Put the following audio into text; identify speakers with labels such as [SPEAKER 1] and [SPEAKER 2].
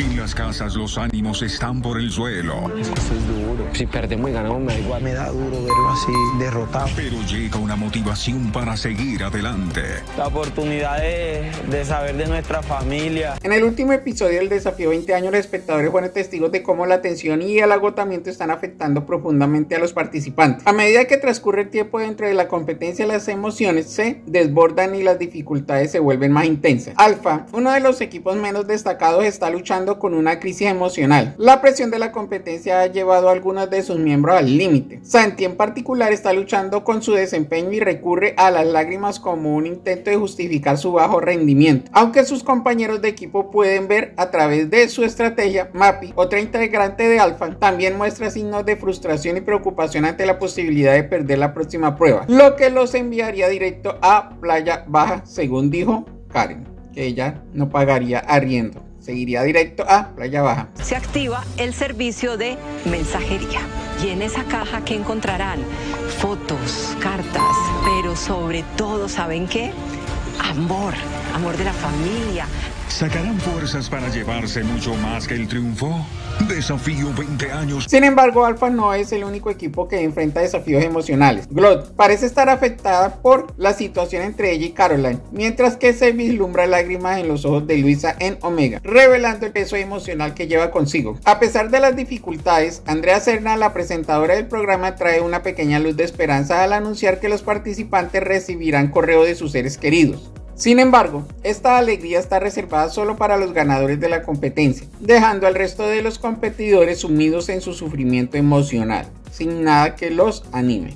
[SPEAKER 1] En las casas los ánimos están por el suelo.
[SPEAKER 2] Es que esto es duro. Si perdemos y ganamos me da igual.
[SPEAKER 3] Me da duro verlo así derrotado.
[SPEAKER 1] Pero llega una motivación para seguir adelante.
[SPEAKER 4] La oportunidad de, de, saber de nuestra familia.
[SPEAKER 5] En el último episodio del desafío 20 años, los espectadores fueron testigos de cómo la tensión y el agotamiento están afectando profundamente a los participantes. A medida que transcurre el tiempo dentro de la competencia, las emociones se desbordan y las dificultades se vuelven más intensas. Alfa, uno de los equipos menos destacados, está luchando con una crisis emocional. La presión de la competencia ha llevado a algunos de sus miembros al límite. Santi en particular está luchando con su desempeño y recurre a las lágrimas como un intento de justificar su bajo rendimiento. Aunque sus compañeros de equipo pueden ver a través de su estrategia, Mappy, otra integrante de Alpha, también muestra signos de frustración y preocupación ante la posibilidad de perder la próxima prueba, lo que los enviaría directo a Playa Baja, según dijo Karen, que ella no pagaría arriendo seguiría directo a Playa Baja.
[SPEAKER 6] Se activa el servicio de mensajería y en esa caja que encontrarán fotos, cartas, pero sobre todo, ¿saben qué? Amor, amor de la familia.
[SPEAKER 1] ¿Sacarán fuerzas para llevarse mucho más que el triunfo? Desafío 20 años.
[SPEAKER 5] Sin embargo, Alpha no es el único equipo que enfrenta desafíos emocionales. Glot parece estar afectada por la situación entre ella y Caroline, mientras que se vislumbra lágrimas en los ojos de Luisa en Omega, revelando el peso emocional que lleva consigo. A pesar de las dificultades, Andrea Serna, la presentadora del programa, trae una pequeña luz de esperanza al anunciar que los participantes recibirán correo de sus seres queridos. Sin embargo, esta alegría está reservada solo para los ganadores de la competencia, dejando al resto de los competidores sumidos en su sufrimiento emocional, sin nada que los anime.